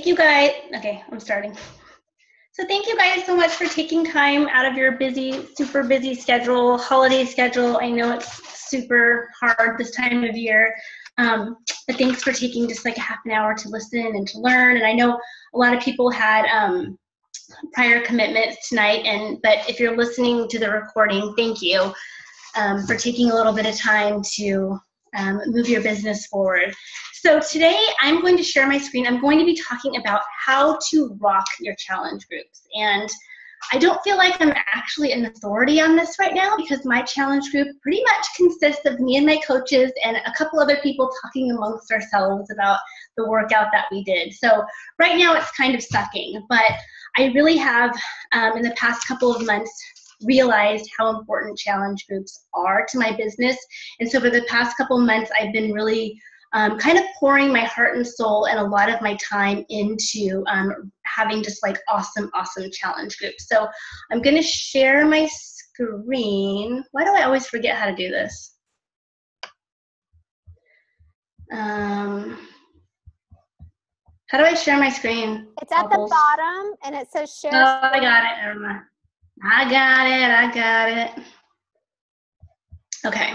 thank you guys. Okay, I'm starting. So thank you guys so much for taking time out of your busy, super busy schedule, holiday schedule. I know it's super hard this time of year. Um, but thanks for taking just like a half an hour to listen and to learn. And I know a lot of people had um, prior commitments tonight, and but if you're listening to the recording, thank you um, for taking a little bit of time to um, move your business forward. So today I'm going to share my screen. I'm going to be talking about how to rock your challenge groups. And I don't feel like I'm actually an authority on this right now because my challenge group pretty much consists of me and my coaches and a couple other people talking amongst ourselves about the workout that we did. So right now it's kind of sucking, but I really have um, in the past couple of months realized how important challenge groups are to my business. And so for the past couple months, I've been really um, kind of pouring my heart and soul and a lot of my time into um, having just like awesome, awesome challenge groups. So I'm going to share my screen. Why do I always forget how to do this? Um, how do I share my screen? It's at Bubbles? the bottom and it says share. Oh, screen. I got it. Never mind. I got it. I got it. Okay.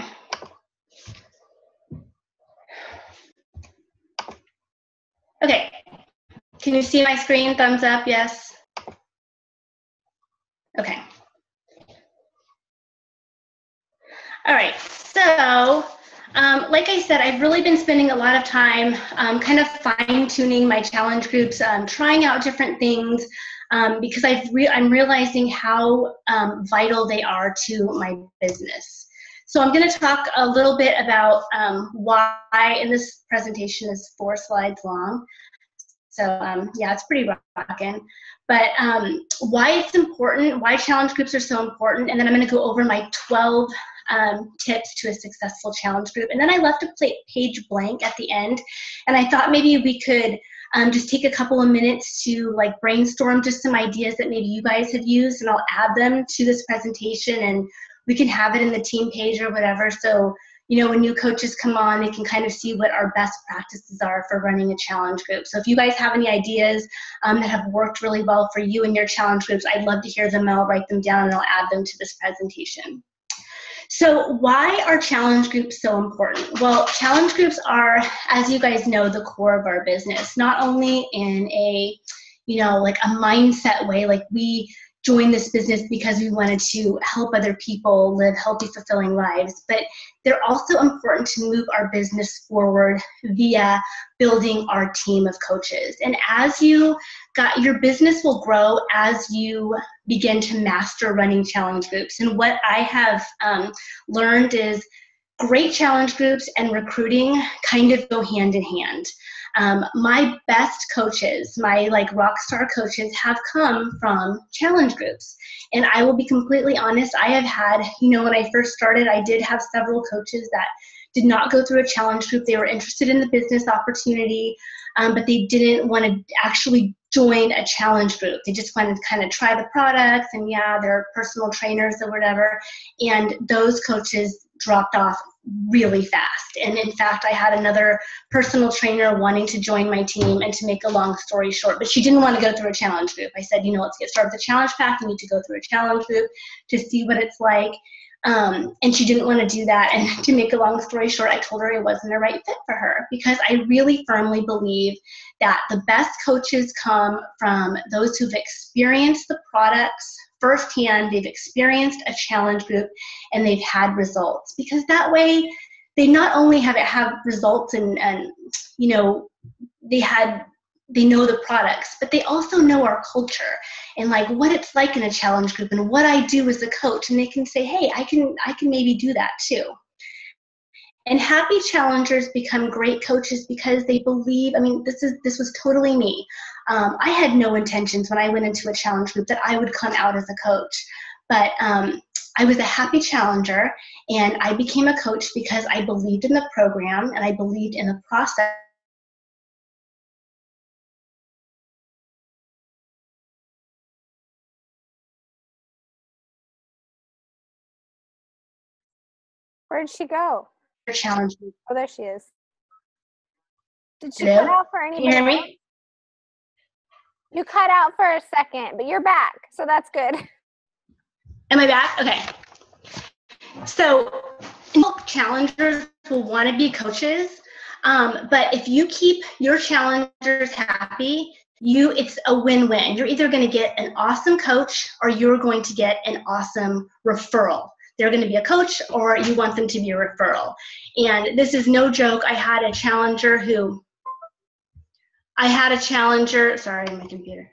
Okay. Can you see my screen? Thumbs up, yes. Okay. All right, so um, like I said, I've really been spending a lot of time um, kind of fine tuning my challenge groups, um, trying out different things um, because I've re- I'm realizing how um, vital they are to my business. So I'm going to talk a little bit about um, why, and this presentation is four slides long. So um, yeah, it's pretty rocking. But um, why it's important, why challenge groups are so important, and then I'm going to go over my 12 um, tips to a successful challenge group. And then I left a page blank at the end, and I thought maybe we could um, just take a couple of minutes to like brainstorm just some ideas that maybe you guys have used, and I'll add them to this presentation, and we can have it in the team page or whatever. So you know, when new coaches come on, they can kind of see what our best practices are for running a challenge group. So if you guys have any ideas um, that have worked really well for you and your challenge groups, I'd love to hear them. I'll write them down and I'll add them to this presentation. So why are challenge groups so important? Well, challenge groups are, as you guys know, the core of our business, not only in a, you know, like a mindset way, like we joined this business because we wanted to help other people live healthy, fulfilling lives. But they're also important to move our business forward via building our team of coaches. And as you got your business will grow as you begin to master running challenge groups. And what I have um, learned is great challenge groups and recruiting kind of go hand in hand. Um, my best coaches, my like rock star coaches, have come from challenge groups. And I will be completely honest, I have had, you know, when I first started, I did have several coaches that did not go through a challenge group. They were interested in the business opportunity, um, but they didn't want to actually join a challenge group. They just wanted to kind of try the products and yeah, they're personal trainers or whatever. And those coaches dropped off really fast. And in fact, I had another personal trainer wanting to join my team. And to make a long story short, but she didn't want to go through a challenge group. I said, you know, let's get started with the challenge pack. You need to go through a challenge group to see what it's like. Um, and she didn't want to do that. And to make a long story short, I told her it wasn't a right fit for her because I really firmly believe that the best coaches come from those who've experienced the products firsthand, they've experienced a challenge group, and they've had results. Because that way, they not only have it have results and, and you know, they had they know the products, but they also know our culture and like what it's like in a challenge group and what I do as a coach. And they can say, hey, I can I can maybe do that too. And happy challengers become great coaches because they believe. I mean, this is this was totally me. Um, I had no intentions when I went into a challenge group that I would come out as a coach, but um, I was a happy challenger, and I became a coach because I believed in the program and I believed in the process Where did she go? Challenge. Oh, there she is. Did she Hello? put out for anybody? Can you hear me? You cut out for a second, but you're back, so that's good. Am I back? Okay. So, challengers will want to be coaches, um, but if you keep your challengers happy, you it's a win-win. You're either going to get an awesome coach or you're going to get an awesome referral. They're going to be a coach or you want them to be a referral. And this is no joke. I had a challenger who I had a challenger, sorry, my computer.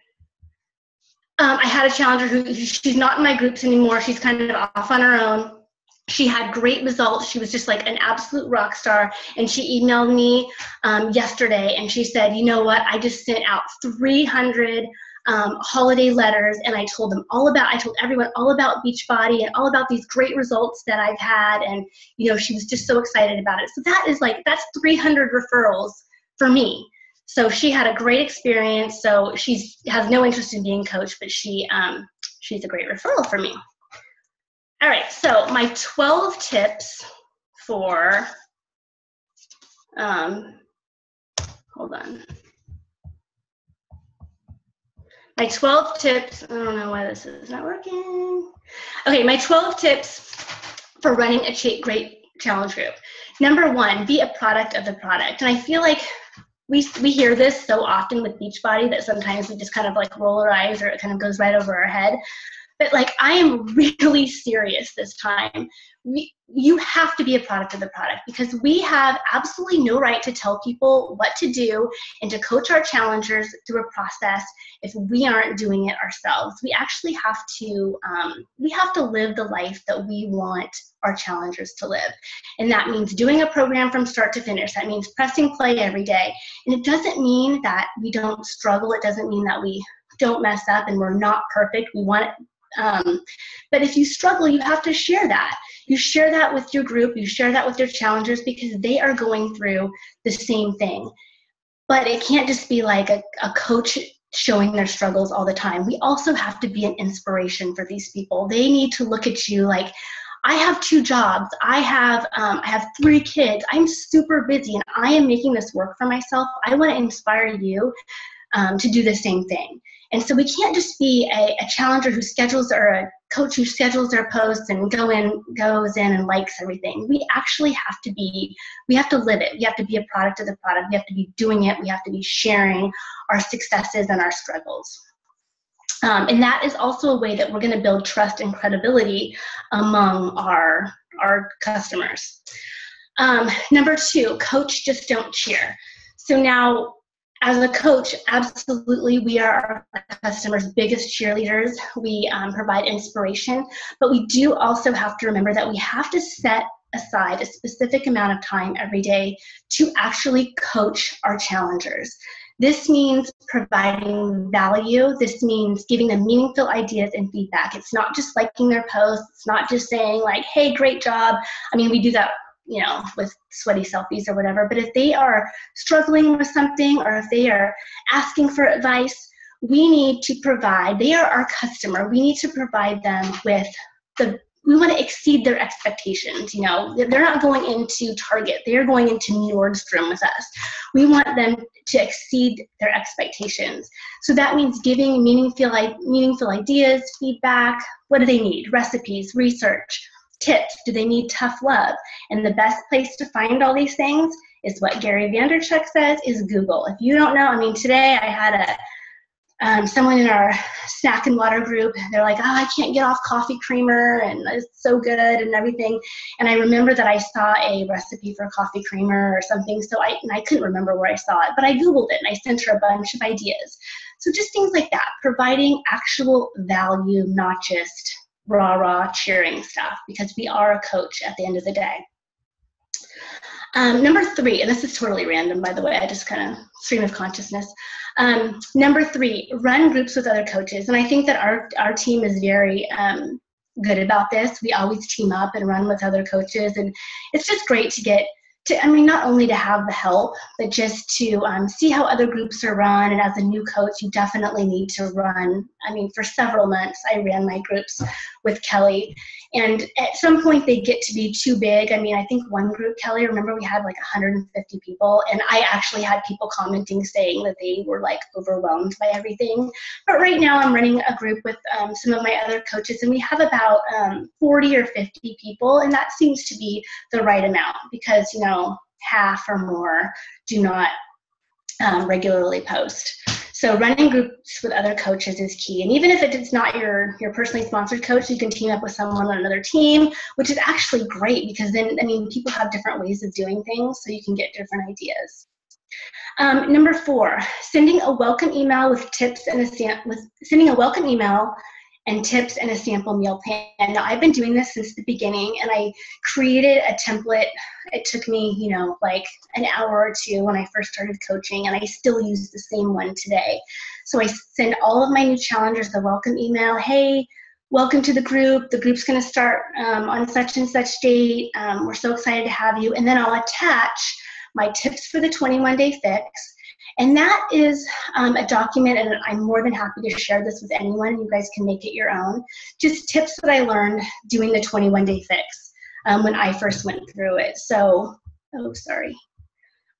Um, I had a challenger who she's not in my groups anymore. She's kind of off on her own. She had great results. She was just like an absolute rock star. And she emailed me um, yesterday and she said, You know what? I just sent out 300 um, holiday letters and I told them all about, I told everyone all about Beachbody and all about these great results that I've had. And, you know, she was just so excited about it. So that is like, that's 300 referrals for me. So she had a great experience. So she has no interest in being coached, but she um, she's a great referral for me. All right, so my 12 tips for um, hold on. My 12 tips, I don't know why this is not working. Okay, my 12 tips for running a great challenge group. Number one, be a product of the product. And I feel like we we hear this so often with Beachbody that sometimes we just kind of like roll our eyes or it kind of goes right over our head. Like I am really serious this time. We, you have to be a product of the product because we have absolutely no right to tell people what to do and to coach our challengers through a process if we aren't doing it ourselves. We actually have to um, we have to live the life that we want our challengers to live. And that means doing a program from start to finish. That means pressing play every day. And it doesn't mean that we don't struggle. It doesn't mean that we don't mess up and we're not perfect. We want um, but if you struggle, you have to share that. You share that with your group, you share that with your challengers because they are going through the same thing. But it can't just be like a, a coach showing their struggles all the time. We also have to be an inspiration for these people. They need to look at you like, I have two jobs. I have um, I have three kids. I'm super busy, and I am making this work for myself. I want to inspire you um, to do the same thing. And so we can't just be a, a, challenger who schedules or a coach who schedules their posts and go in, goes in and likes everything. We actually have to be, we have to live it. We have to be a product of the product. We have to be doing it. We have to be sharing our successes and our struggles. Um, and that is also a way that we're going to build trust and credibility among our, our customers. Um, number two, coach just don't cheer. So now as a coach, absolutely, we are our customers' biggest cheerleaders. We um, provide inspiration, but we do also have to remember that we have to set aside a specific amount of time every day to actually coach our challengers. This means providing value. This means giving them meaningful ideas and feedback. It's not just liking their posts. It's not just saying, like, hey, great job. I mean, we do that you know, with sweaty selfies or whatever. But if they are struggling with something or if they are asking for advice, we need to provide, they are our customer. We need to provide them with the we want to exceed their expectations. You know, they're not going into Target; they're going into Nordstrom with us. We want them to exceed their expectations. So that means giving meaningful, meaningful ideas, feedback. What do they need? Recipes, research, tips? Do they need tough love? And the best place to find all these things is what Gary Vaynerchuk says is Google. If you don't know, I mean, today I had a um, someone in our snack and water group. They're like, "Oh, I can't get off coffee creamer, and it's so good and everything." And I remember that I saw a recipe for coffee creamer or something. So I and I couldn't remember where I saw it, but I googled it and I sent her a bunch of ideas. So just things like that, providing actual value, not just rah rah cheering stuff because we are a coach at the end of the day. Um, number three, and this is totally random, by the way, I just kind of stream of consciousness. Um, number three, run groups with other coaches. And I think that our, our team is very um, good about this. We always team up and run with other coaches. And it's just great to get to, I mean, not only to have the help, but just to um, see how other groups are run. And as a new coach, you definitely need to run. I mean, for several months, I ran my groups with Kelly. And at some point, they get to be too big. I mean, I think one group, Kelly, remember we had like 150 people, and I actually had people commenting saying that they were like overwhelmed by everything. But right now, I'm running a group with um, some of my other coaches, and we have about um, 40 or 50 people, and that seems to be the right amount because, you know, half or more do not um, regularly post. So running groups with other coaches is key. And even if it's not your, your personally sponsored coach, you can team up with someone on another team, which is actually great because then, I mean, people have different ways of doing things, so you can get different ideas. Um, number four, sending a welcome email with tips and a with sending a welcome email and tips and a sample meal plan. Now, I've been doing this since the beginning, and I created a template. It took me, you know, like an hour or two when I first started coaching, and I still use the same one today. So I send all of my new challengers the welcome email. Hey, welcome to the group. The group's going to start um, on such and such date. Um, we're so excited to have you. And then I'll attach my tips for the 21 day fix and that is um, a document, and I'm more than happy to share this with anyone. You guys can make it your own. Just tips that I learned doing the 21 day fix um, when I first went through it. So, oh, sorry.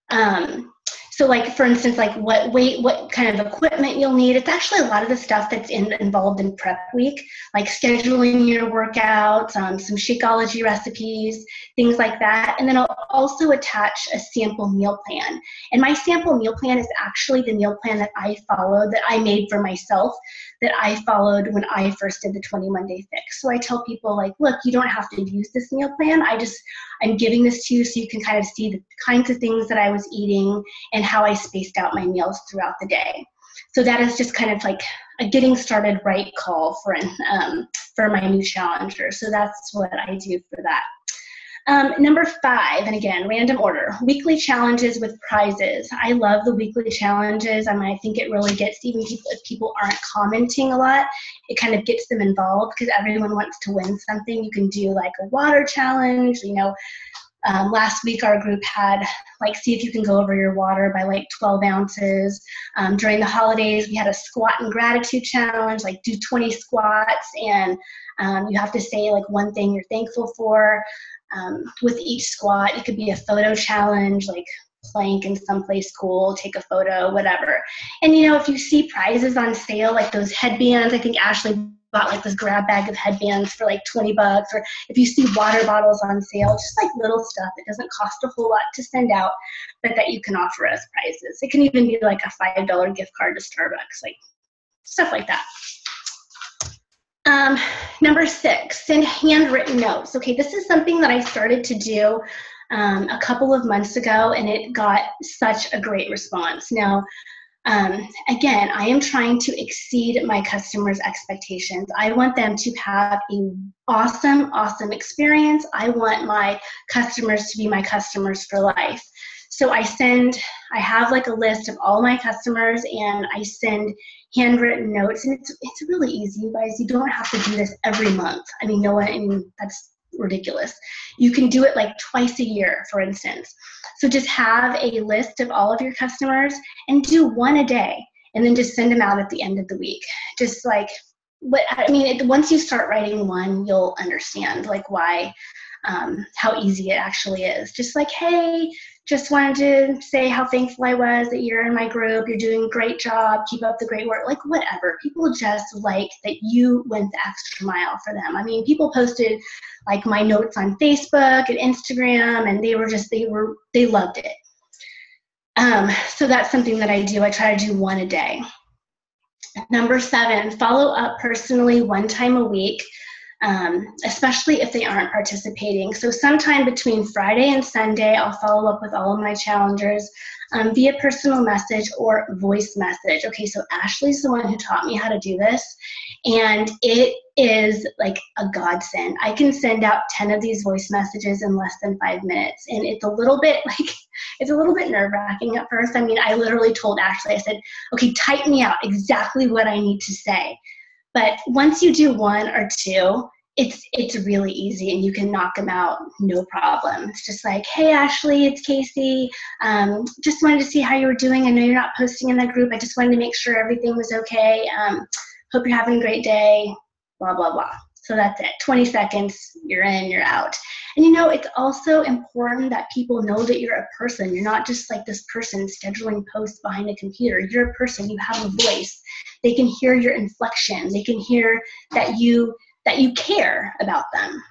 Um, so like for instance, like what weight, what kind of equipment you'll need. It's actually a lot of the stuff that's in, involved in prep week, like scheduling your workouts, um, some Shakeology recipes, things like that. And then I'll also attach a sample meal plan. And my sample meal plan is actually the meal plan that I followed, that I made for myself, that I followed when I first did the 21 day fix. So I tell people like, look, you don't have to use this meal plan. I just, I'm giving this to you so you can kind of see the kinds of things that I was eating and how I spaced out my meals throughout the day. So that is just kind of like a getting started right call for um, for my new challenger. So that's what I do for that. Um, number five, and again, random order, weekly challenges with prizes. I love the weekly challenges. I mean, I think it really gets even people if people aren't commenting a lot, it kind of gets them involved because everyone wants to win something. You can do like a water challenge, you know, um, last week, our group had like see if you can go over your water by like 12 ounces. Um, during the holidays, we had a squat and gratitude challenge, like do 20 squats, and um, you have to say like one thing you're thankful for. Um, with each squat, it could be a photo challenge, like plank in someplace cool, take a photo, whatever. And you know, if you see prizes on sale, like those headbands, I think Ashley bought like this grab bag of headbands for like 20 bucks, or if you see water bottles on sale, just like little stuff that doesn't cost a whole lot to send out, but that you can offer as prizes. It can even be like a $5 gift card to Starbucks, like stuff like that. Um, number six, send handwritten notes. Okay, this is something that I started to do um, a couple of months ago, and it got such a great response. Now, um, again, I am trying to exceed my customers' expectations. I want them to have an awesome, awesome experience. I want my customers to be my customers for life. So I send, I have like a list of all my customers and I send handwritten notes. And it's, it's really easy, you guys. You don't have to do this every month. I mean, no one, I mean, that's ridiculous. You can do it like twice a year, for instance. So just have a list of all of your customers and do one a day and then just send them out at the end of the week. Just like, what I mean, it, once you start writing one, you'll understand like why, um, how easy it actually is. Just like, hey, just wanted to say how thankful I was that you're in my group. You're doing a great job. Keep up the great work. Like, whatever. People just like that you went the extra mile for them. I mean, people posted like my notes on Facebook and Instagram, and they were just, they were, they loved it. Um, so that's something that I do. I try to do one a day. Number seven, follow up personally one time a week um, especially if they aren't participating. So, sometime between Friday and Sunday, I'll follow up with all of my challengers um, via personal message or voice message. Okay, so Ashley's the one who taught me how to do this, and it is like a godsend. I can send out 10 of these voice messages in less than five minutes, and it's a little bit like it's a little bit nerve wracking at first. I mean, I literally told Ashley, I said, okay, type me out exactly what I need to say. But once you do one or two, it's it's really easy and you can knock them out no problem. It's just like hey ashley it's casey. Um, just wanted to see how you were doing. I know you're not posting in that group. I just wanted to make sure everything was okay. Um, hope you're having a great day. Blah blah blah. So that's it. 20 seconds you're in you're out. And you know it's also important that people know that you're a person. You're not just like this person scheduling posts behind a computer. You're a person. You have a voice. They can hear your inflection. They can hear that you that you care about them.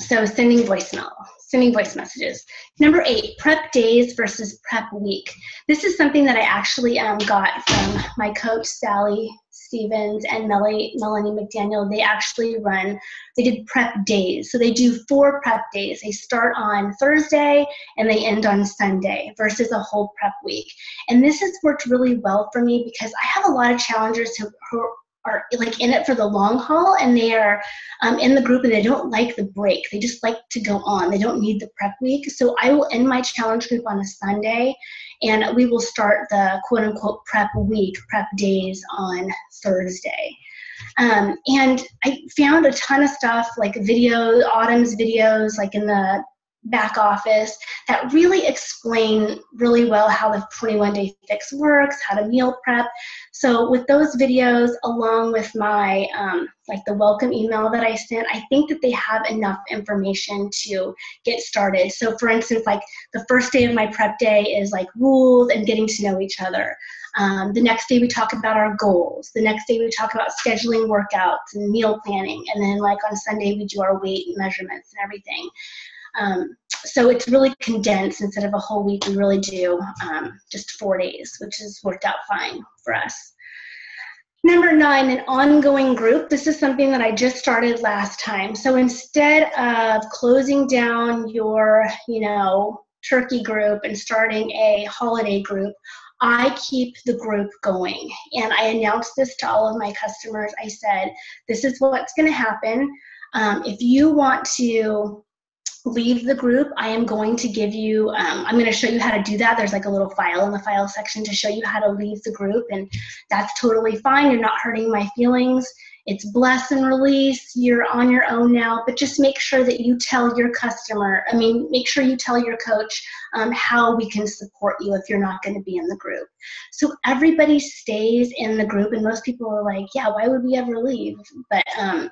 So sending voicemail, sending voice messages. Number eight, prep days versus prep week. This is something that I actually um, got from my coach, Sally Stevens and Melanie, Melanie McDaniel. They actually run, they did prep days. So they do four prep days. They start on Thursday and they end on Sunday versus a whole prep week. And this has worked really well for me because I have a lot of challengers who, who are like in it for the long haul and they are um, in the group and they don't like the break. They just like to go on. They don't need the prep week. So I will end my challenge group on a Sunday and we will start the quote unquote prep week, prep days on Thursday. Um, and I found a ton of stuff like video, Autumn's videos, like in the back office that really explain really well how the 21 day fix works how to meal prep. So with those videos along with my um, like the welcome email that i sent i think that they have enough information to get started. So for instance like the first day of my prep day is like rules and getting to know each other. Um, the next day we talk about our goals. The next day we talk about scheduling workouts and meal planning. And then like on sunday we do our weight measurements and everything um, so it's really condensed instead of a whole week. We really do um, just four days, which has worked out fine for us. Number nine, an ongoing group. This is something that I just started last time. So instead of closing down your, you know, turkey group and starting a holiday group, I keep the group going. And I announced this to all of my customers. I said, this is what's going to happen. Um, if you want to leave the group, I am going to give you, um, I'm going to show you how to do that. There's like a little file in the file section to show you how to leave the group, and that's totally fine. You're not hurting my feelings. It's bless and release. You're on your own now, but just make sure that you tell your customer, I mean, make sure you tell your coach um, how we can support you if you're not going to be in the group. So everybody stays in the group, and most people are like, yeah, why would we ever leave? But um,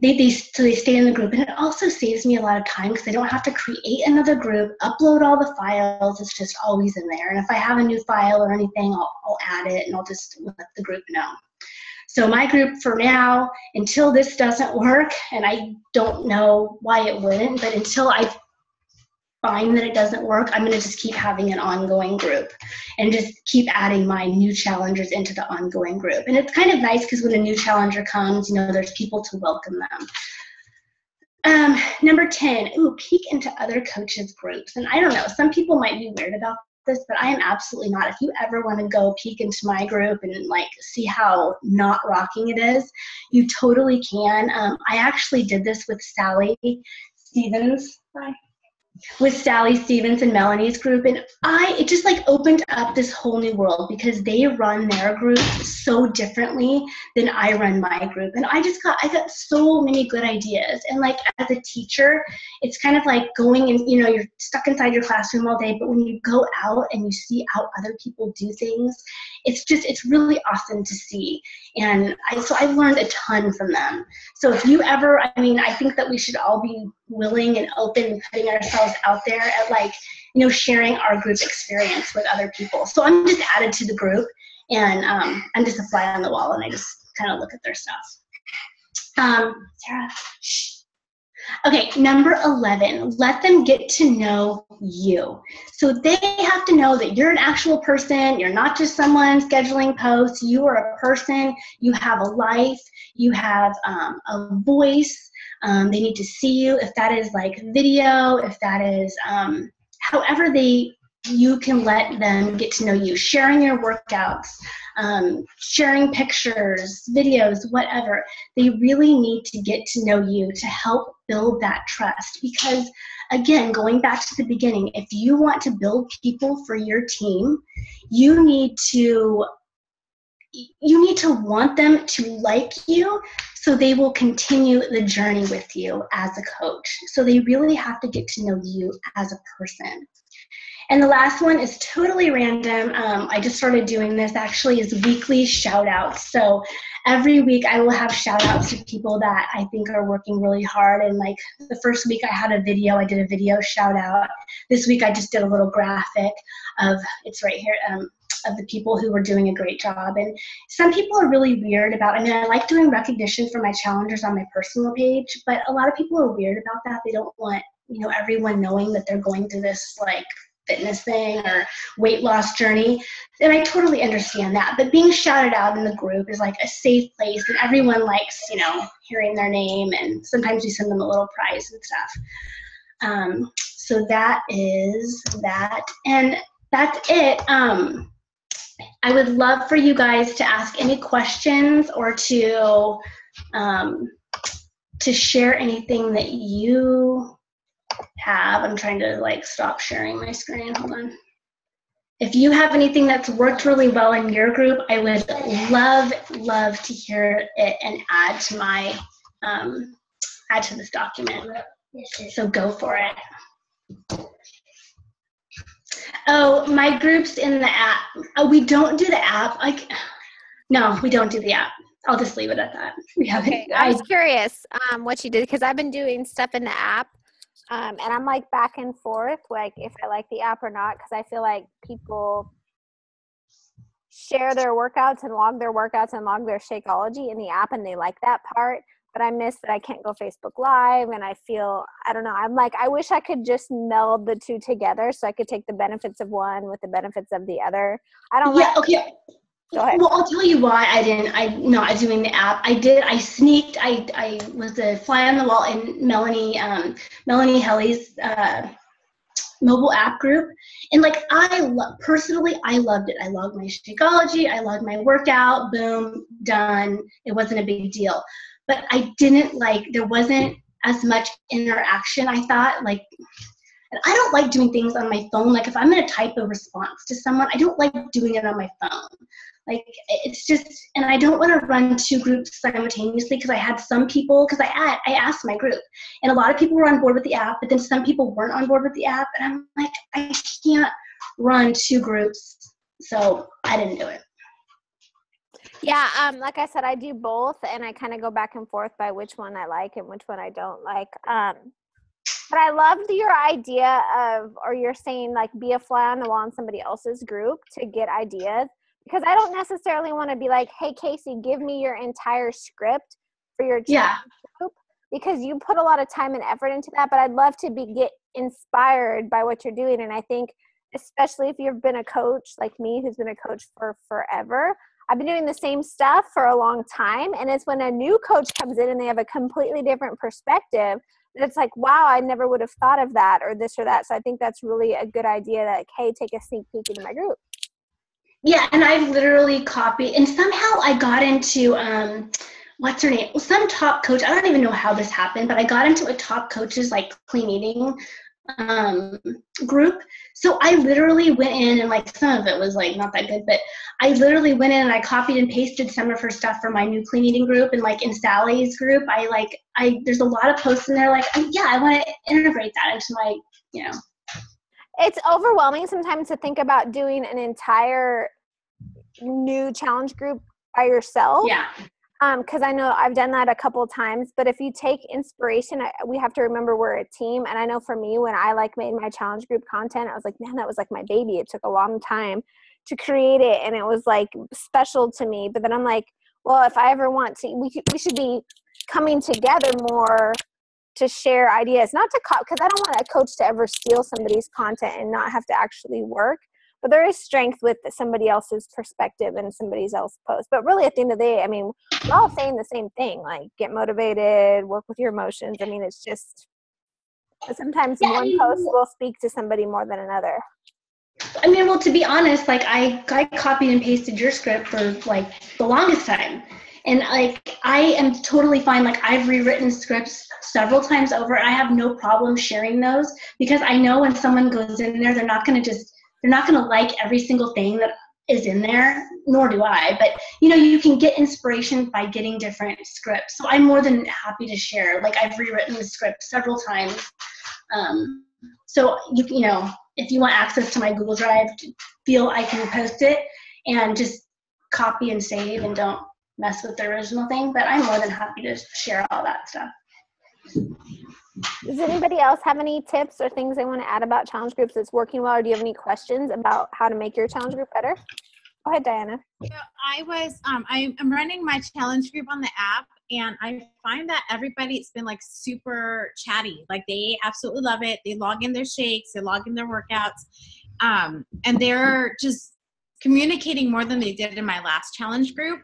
they, they so they stay in the group and it also saves me a lot of time because i don't have to create another group upload all the files it's just always in there and if i have a new file or anything i'll, I'll add it and i'll just let the group know. So my group for now until this doesn't work and i don't know why it wouldn't but until i find that it doesn't work, I'm going to just keep having an ongoing group and just keep adding my new challengers into the ongoing group. And it's kind of nice because when a new challenger comes, you know, there's people to welcome them. Um, number 10, ooh, peek into other coaches' groups. And I don't know, some people might be weird about this, but I am absolutely not. If you ever want to go peek into my group and like see how not rocking it is, you totally can. Um, I actually did this with Sally Stevens. Bye with Sally Stevens and Melanie's group, and I it just like opened up this whole new world because they run their group so differently than I run my group, and I just got I got so many good ideas. And like as a teacher, it's kind of like going and you know you're stuck inside your classroom all day, but when you go out and you see how other people do things, it's just it's really awesome to see. And I so I learned a ton from them. So if you ever, I mean, I think that we should all be willing and open and putting ourselves out there at like you know sharing our group experience with other people so i'm just added to the group and um, i'm just a fly on the wall and i just kind of look at their stuff um, sarah. Okay, number 11, let them get to know you. So they have to know that you're an actual person, you're not just someone scheduling posts, you are a person, you have a life, you have um, a voice, um, they need to see you. If that is like video, if that is um, however they you can let them get to know you, sharing your workouts, um, sharing pictures, videos, whatever. They really need to get to know you to help build that trust. Because, again, going back to the beginning, if you want to build people for your team, you need to you need to want them to like you so they will continue the journey with you as a coach. So they really have to get to know you as a person. And the last one is totally random. Um, I just started doing this actually is weekly shout outs. So every week I will have shout outs to people that I think are working really hard. And like the first week I had a video, I did a video shout out. This week I just did a little graphic of, it's right here, um, of the people who were doing a great job. And some people are really weird about, I mean, I like doing recognition for my challengers on my personal page, but a lot of people are weird about that. They don't want, you know, everyone knowing that they're going through this like fitness thing or weight loss journey. And I totally understand that. But being shouted out in the group is like a safe place and everyone likes, you know, hearing their name and sometimes we send them a little prize and stuff. Um, so that is that. And that's it. Um, I would love for you guys to ask any questions or to um, to share anything that you have. I'm trying to like stop sharing my screen. Hold on. If you have anything that's worked really well in your group, I would love, love to hear it and add to my um, add to this document. So go for it. Oh, my group's in the app. Oh, we don't do the app. Like, no, we don't do the app. I'll just leave it at that. We haven't. Okay. I was curious um, what you did because I've been doing stuff in the app, um, and I'm like back and forth, like if I like the app or not, because I feel like people share their workouts and log their workouts and log their Shakeology in the app, and they like that part but I miss that I can't go Facebook Live and I feel I don't know. I'm like I wish I could just meld the two together so I could take the benefits of one with the benefits of the other. I don't Yeah, like, okay. Go ahead. Well, I'll tell you why I didn't. I'm not doing the app. I did. I sneaked. I I was a fly on the wall in Melanie um, Melanie Helly's uh, mobile app group, and like I lo- personally, I loved it. I logged my Shakeology. I logged my workout. Boom, done. It wasn't a big deal but I didn't like, there wasn't as much interaction. I thought, like, and I don't like doing things on my phone. Like, if I'm going to type a response to someone, I don't like doing it on my phone. Like, it's just, and I don't want to run two groups simultaneously because I had some people, because I, I asked my group, and a lot of people were on board with the app, but then some people weren't on board with the app. And I'm like, I can't run two groups. So I didn't do it. Yeah, um, like I said, I do both, and I kind of go back and forth by which one I like and which one I don't like. Um, but I loved your idea of, or you're saying like be a fly on the wall in somebody else's group to get ideas, because I don't necessarily want to be like, hey Casey, give me your entire script for your yeah. group, because you put a lot of time and effort into that. But I'd love to be get inspired by what you're doing, and I think especially if you've been a coach like me who's been a coach for forever I've been doing the same stuff for a long time. And it's when a new coach comes in and they have a completely different perspective it's like, wow, I never would have thought of that or this or that. So I think that's really a good idea that, hey, take a sneak peek into my group. Yeah, and I literally copied, and somehow I got into, um, what's her name? Some top coach. I don't even know how this happened, but I got into a top coach's like clean eating um, group. So I literally went in and like some of it was like not that good, but I literally went in and I copied and pasted some of her stuff for my new clean eating group and like in Sally's group. I like I there's a lot of posts in there like yeah I want to integrate that into my you know. It's overwhelming sometimes to think about doing an entire new challenge group by yourself. Yeah because um, I know I've done that a couple times. But if you take inspiration, I, we have to remember we're a team. And I know for me, when I like made my challenge group content, I was like, man, that was like my baby. It took a long time to create it, and it was like special to me. But then I'm like, well, if I ever want to, we we should be coming together more to share ideas, not to cop, because I don't want a coach to ever steal somebody's content and not have to actually work but there is strength with somebody else's perspective and somebody else's post. But really at the end of the day i mean we're all saying the same thing like get motivated work with your emotions. I mean it's just sometimes yeah, one post will speak to somebody more than another. I mean well to be honest like i i copied and pasted your script for like the longest time. And like i am totally fine. Like i've rewritten scripts several times over. I have no problem sharing those because i know when someone goes in there they're not going to just they're not going to like every single thing that is in there, nor do I. But you know, you can get inspiration by getting different scripts. So I'm more than happy to share. Like I've rewritten the script several times. Um, so you you know, if you want access to my Google Drive, feel I can post it and just copy and save and don't mess with the original thing. But I'm more than happy to share all that stuff. Does anybody else have any tips or things they want to add about challenge groups that's working well, or do you have any questions about how to make your challenge group better? Go ahead, Diana. So I was, um, I, I'm running my challenge group on the app, and I find that everybody's been like super chatty. Like they absolutely love it. They log in their shakes, they log in their workouts, um, and they're just communicating more than they did in my last challenge group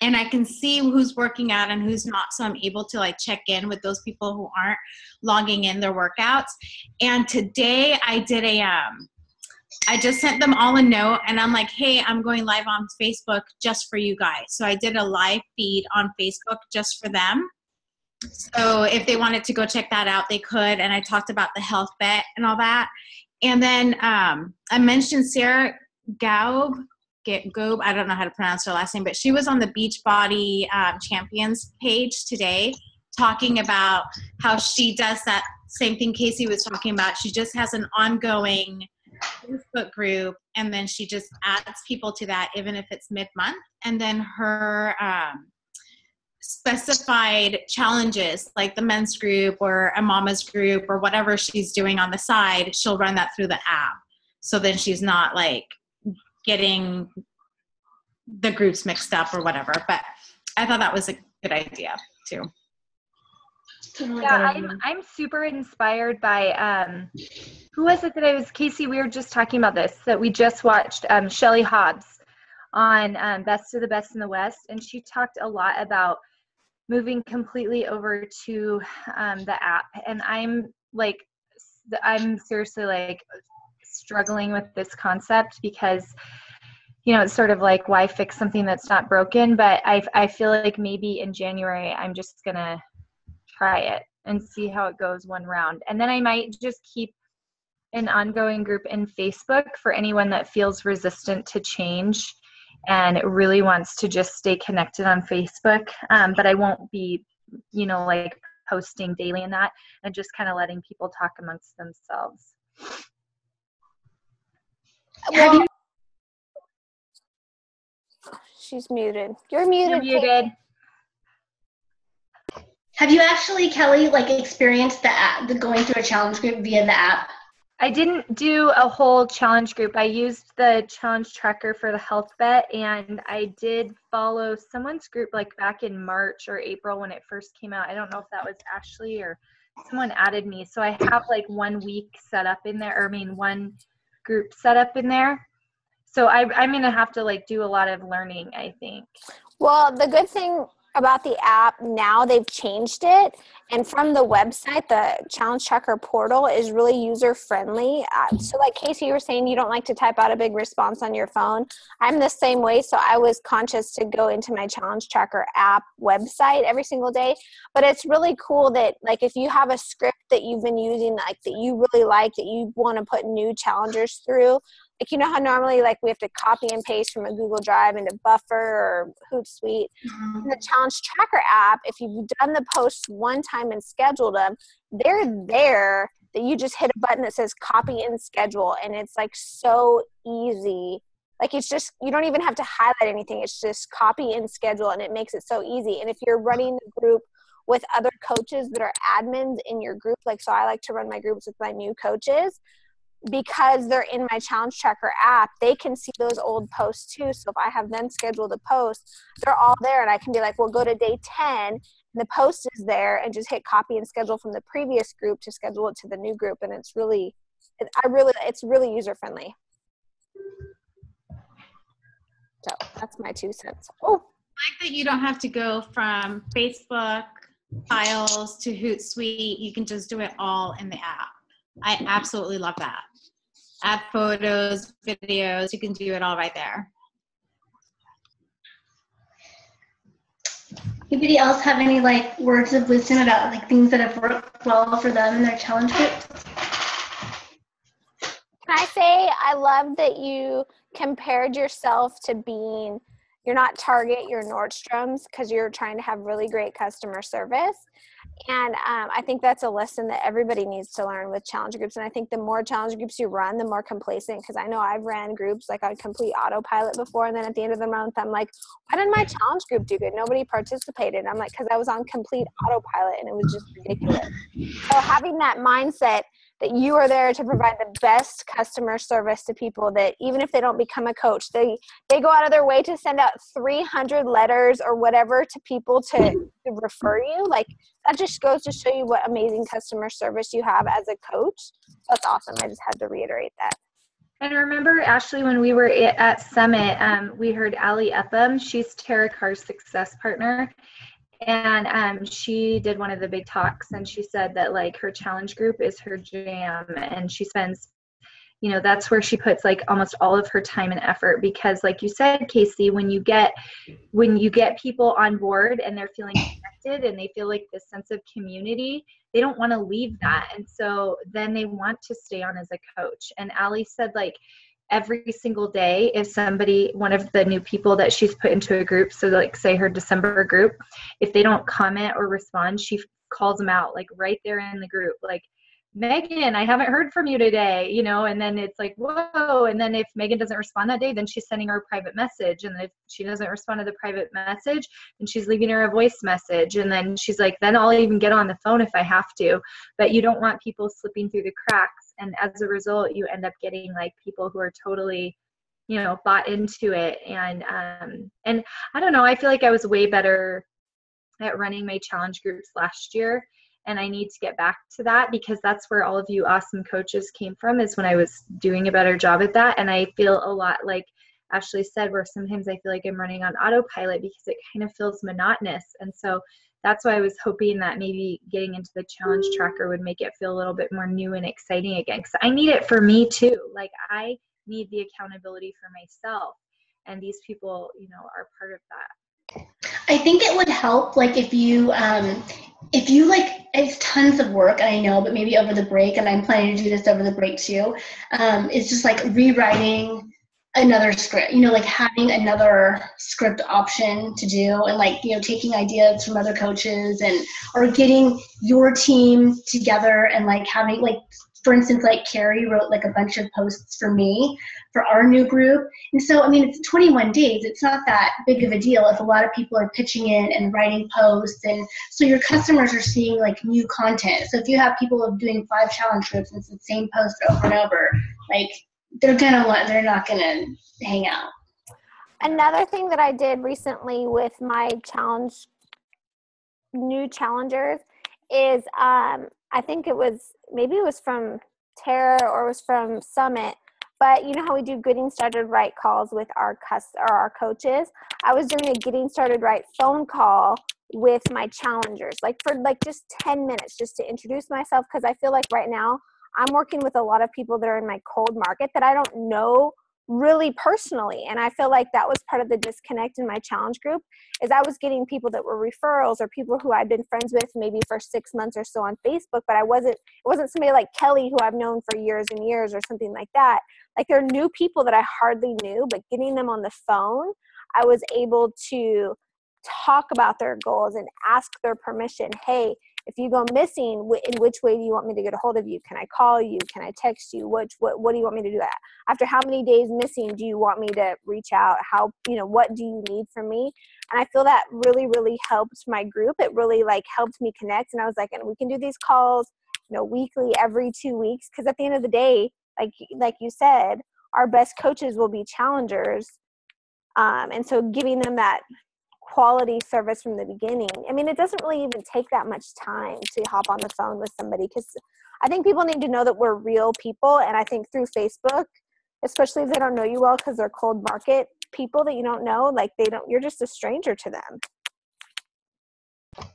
and I can see who's working out and who's not. So I'm able to like check in with those people who aren't logging in their workouts. And today I did a um I just sent them all a note and I'm like, hey, I'm going live on Facebook just for you guys. So I did a live feed on Facebook just for them. So if they wanted to go check that out, they could. And I talked about the health bet and all that. And then um, I mentioned Sarah Gaub Gobe, I don't know how to pronounce her last name, but she was on the Beachbody um, Champions page today talking about how she does that same thing Casey was talking about. She just has an ongoing Facebook group, and then she just adds people to that, even if it's mid month. And then her um, specified challenges, like the men's group or a mama's group or whatever she's doing on the side, she'll run that through the app. So then she's not like getting the groups mixed up or whatever. But I thought that was a good idea too. Yeah, I'm I'm super inspired by um who was it that I was Casey, we were just talking about this, that we just watched um Shelly Hobbs on um, Best of the Best in the West, and she talked a lot about moving completely over to um, the app. And I'm like, I'm seriously like struggling with this concept because you know it's sort of like why fix something that's not broken? But i i feel like maybe in january i'm just gonna try it and see how it goes one round. And then i might just keep an ongoing group in facebook for anyone that feels resistant to change and really wants to just stay connected on facebook. Um, but i won't be you know like posting daily in that and just kind of letting people talk amongst themselves well, she's muted. You're muted. You're muted. Have you actually, Kelly, like experienced the app, the going through a challenge group via the app? I didn't do a whole challenge group. I used the challenge tracker for the health bet, and I did follow someone's group like back in March or April when it first came out. I don't know if that was Ashley or someone added me. So I have like one week set up in there, or I mean, one group set up in there. So I, I'm going to have to like do a lot of learning, I think. Well, the good thing about the app now they've changed it. And from the website the challenge tracker portal is really user friendly uh, so like casey you were saying you don't like to type out a big response on your phone. I'm the same way. So i was conscious to go into my challenge tracker app website every single day. But it's really cool that like if you have a script that you've been using like that you really like that you want to put new challengers through like you know how normally like we have to copy and paste from a Google Drive into Buffer or Hootsuite. Mm-hmm. In the Challenge Tracker app, if you've done the posts one time and scheduled them, they're there that you just hit a button that says copy and schedule and it's like so easy. Like it's just you don't even have to highlight anything. It's just copy and schedule and it makes it so easy. And if you're running the group with other coaches that are admins in your group, like so I like to run my groups with my new coaches because they're in my challenge tracker app, they can see those old posts too. So if I have them scheduled a post, they're all there and I can be like, well, go to day 10 and the post is there and just hit copy and schedule from the previous group to schedule it to the new group. And it's really, I really, it's really user friendly. So that's my two cents. Oh, I like that you don't have to go from Facebook files to Hootsuite. You can just do it all in the app. I absolutely love that add photos, videos. You can do it all right there. Anybody else have any like words of wisdom about like things that have worked well for them in their challenge groups? Can I say I love that you compared yourself to being you're not Target, you're Nordstrom's because you're trying to have really great customer service. And um, I think that's a lesson that everybody needs to learn with challenge groups. And I think the more challenge groups you run, the more complacent. Because I know I've ran groups like on complete autopilot before, and then at the end of the month, I'm like, why didn't my challenge group do good? Nobody participated. I'm like, because I was on complete autopilot, and it was just ridiculous. So having that mindset that you are there to provide the best customer service to people that even if they don't become a coach they they go out of their way to send out 300 letters or whatever to people to, to refer you. Like that just goes to show you what amazing customer service you have as a coach. That's awesome. I just had to reiterate that. And remember, Ashley, when we were at Summit, um, we heard Ali Upham. She's Tara Carr's success partner and um, she did one of the big talks and she said that like her challenge group is her jam and she spends you know that's where she puts like almost all of her time and effort because like you said casey when you get when you get people on board and they're feeling connected and they feel like this sense of community they don't want to leave that. And so then they want to stay on as a coach. And ali said like every single day if somebody one of the new people that she's put into a group so like say her december group if they don't comment or respond she calls them out like right there in the group like Megan, I haven't heard from you today, you know, and then it's like, whoa. And then if Megan doesn't respond that day, then she's sending her a private message. And if she doesn't respond to the private message, then she's leaving her a voice message. And then she's like, then I'll even get on the phone if I have to. But you don't want people slipping through the cracks. And as a result, you end up getting like people who are totally, you know, bought into it. And, um, and I don't know, I feel like I was way better at running my challenge groups last year and I need to get back to that because that's where all of you awesome coaches came from is when I was doing a better job at that and I feel a lot like Ashley said where sometimes I feel like I'm running on autopilot because it kind of feels monotonous and so that's why I was hoping that maybe getting into the challenge tracker would make it feel a little bit more new and exciting again because I need it for me too like I need the accountability for myself and these people you know are part of that I think it would help, like if you, um, if you like, it's tons of work, I know, but maybe over the break, and I'm planning to do this over the break too. Um, it's just like rewriting another script, you know, like having another script option to do, and like you know, taking ideas from other coaches, and or getting your team together and like having like for instance, like Carrie wrote like a bunch of posts for me for our new group. And so, I mean, it's 21 days. It's not that big of a deal if a lot of people are pitching in and writing posts. And so your customers are seeing like new content. So if you have people doing five challenge groups and it's the same post over and over, like they're gonna want, they're not gonna hang out. Another thing that I did recently with my challenge, new challengers, is um, I think it was maybe it was from Tara or was from Summit. But you know how we do getting started right calls with our cus or our coaches. I was doing a getting started right phone call with my challengers, like for like just 10 minutes just to introduce myself because I feel like right now I'm working with a lot of people that are in my cold market that I don't know really personally and i feel like that was part of the disconnect in my challenge group is i was getting people that were referrals or people who i'd been friends with maybe for six months or so on facebook but i wasn't it wasn't somebody like kelly who i've known for years and years or something like that. Like they're new people that i hardly knew but getting them on the phone i was able to talk about their goals and ask their permission hey if you go missing in which way do you want me to get a hold of you? Can i call you? Can i text you? Which what, what do you want me to do? That after how many days missing do you want me to reach out? How you know what do you need from me? And i feel that really really helped my group. It really like helped me connect and i was like and we can do these calls you know weekly every two weeks. Because at the end of the day like like you said our best coaches will be challengers um, and so giving them that quality service from the beginning. I mean, it doesn't really even take that much time to hop on the phone with somebody because I think people need to know that we're real people. And I think through Facebook, especially if they don't know you well because they're cold market people that you don't know, like they don't, you're just a stranger to them.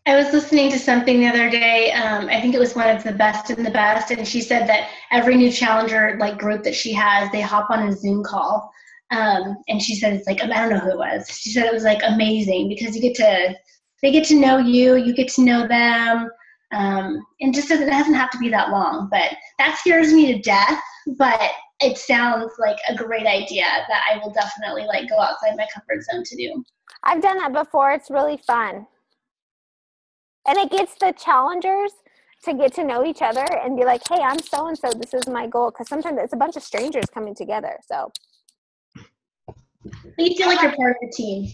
I was listening to something the other day. Um, I think it was one of the best in the best, and she said that every new challenger like group that she has, they hop on a Zoom call um, and she said it's like I don't know who it was. She said it was like amazing because you get to they get to know you, you get to know them, um, and just it doesn't have to be that long. But that scares me to death. But it sounds like a great idea that I will definitely like go outside my comfort zone to do. I've done that before. It's really fun. And it gets the challengers to get to know each other and be like, hey, I'm so and so. This is my goal. Because sometimes it's a bunch of strangers coming together. So you feel like you're part of the team.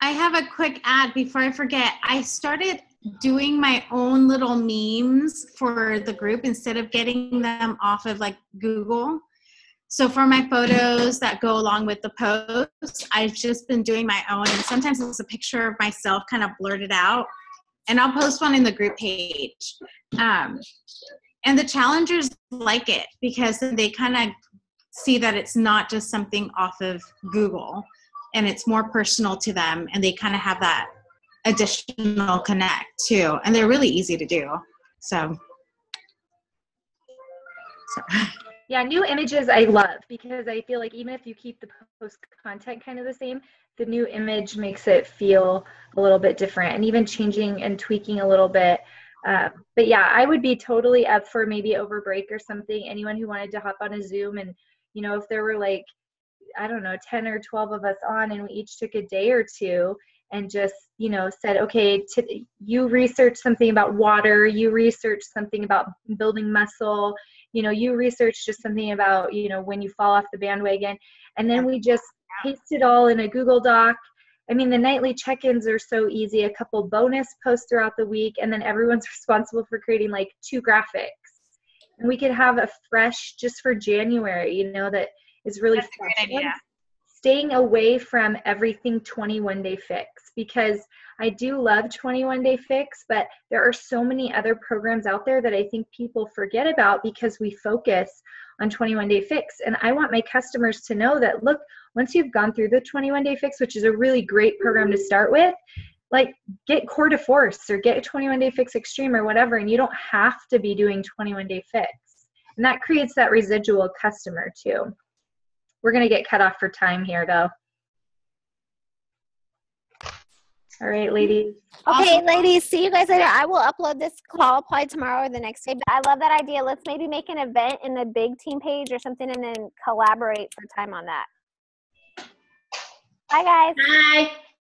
I have a quick add before I forget. I started doing my own little memes for the group instead of getting them off of like Google. So for my photos that go along with the post, I've just been doing my own and sometimes it's a picture of myself kind of blurted out and I'll post one in the group page. Um, and the challengers like it because they kind of see that it's not just something off of Google and it's more personal to them and they kind of have that additional connect too and they're really easy to do so, so. yeah new images i love because i feel like even if you keep the post content kind of the same the new image makes it feel a little bit different and even changing and tweaking a little bit uh, but yeah i would be totally up for maybe over break or something anyone who wanted to hop on a zoom and you know if there were like I don't know, 10 or 12 of us on, and we each took a day or two and just, you know, said, okay, t- you research something about water, you research something about building muscle, you know, you research just something about, you know, when you fall off the bandwagon. And then we just paste it all in a Google Doc. I mean, the nightly check ins are so easy, a couple bonus posts throughout the week, and then everyone's responsible for creating like two graphics. And we could have a fresh just for January, you know, that is really That's a great idea. Staying away from everything 21 day fix because I do love 21 day fix, but there are so many other programs out there that I think people forget about because we focus on 21 day fix. And I want my customers to know that look, once you've gone through the 21 day fix, which is a really great program to start with, like get Core de Force or get a 21 day fix extreme or whatever, and you don't have to be doing 21 day fix. And that creates that residual customer too. We're going to get cut off for time here, though. All right, ladies. Okay, awesome. ladies, see you guys later. I will upload this call probably tomorrow or the next day. But I love that idea. Let's maybe make an event in the big team page or something and then collaborate for time on that. Bye, guys. Bye.